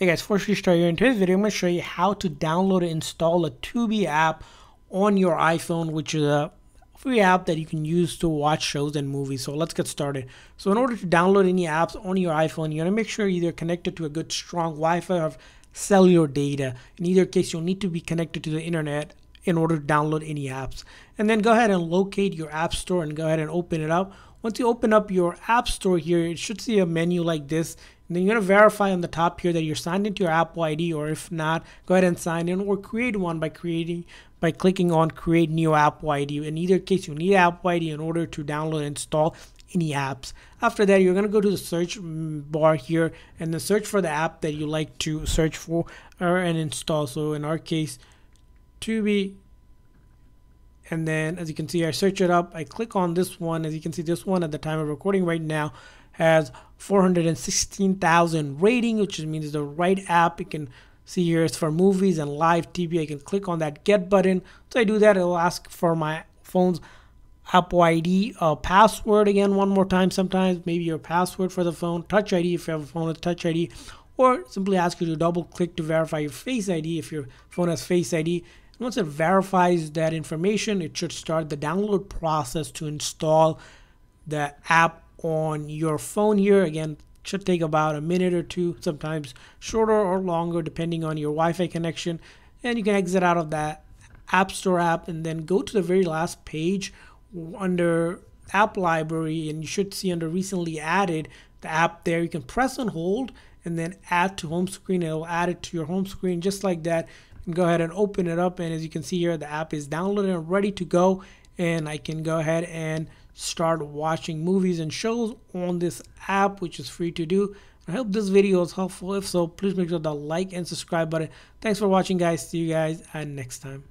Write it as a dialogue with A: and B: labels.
A: Hey guys, before we start here in today's video, I'm going to show you how to download and install a Tubi app on your iPhone, which is a free app that you can use to watch shows and movies. So let's get started. So in order to download any apps on your iPhone, going to make sure you're either connected to a good strong Wi-Fi or cellular data. In either case, you'll need to be connected to the internet in order to download any apps. And then go ahead and locate your app store and go ahead and open it up. Once you open up your app store here, it should see a menu like this. And then you're going to verify on the top here that you're signed into your Apple ID, or if not, go ahead and sign in or create one by creating by clicking on create new Apple ID. In either case, you need Apple ID in order to download and install any apps. After that, you're going to go to the search bar here and then search for the app that you like to search for or and install. So in our case, Tubi. And then as you can see I search it up. I click on this one. As you can see this one at the time of recording right now has 416,000 rating which means the right app. You can see here it's for movies and live TV I can click on that get button. So I do that. It'll ask for my phone's Apple ID uh, password again one more time sometimes. Maybe your password for the phone touch ID if you have a phone with touch ID or simply ask you to double click to verify your face ID if your phone has face ID once it verifies that information, it should start the download process to install the app on your phone here. Again, should take about a minute or two, sometimes shorter or longer, depending on your Wi Fi connection. And you can exit out of that App Store app and then go to the very last page under App Library, and you should see under recently added the app there. You can press and hold and then add to home screen. It will add it to your home screen just like that go ahead and open it up and as you can see here the app is downloaded and ready to go and I can go ahead and start watching movies and shows on this app which is free to do. I hope this video was helpful. If so please make sure to like and subscribe button. Thanks for watching guys. See you guys and next time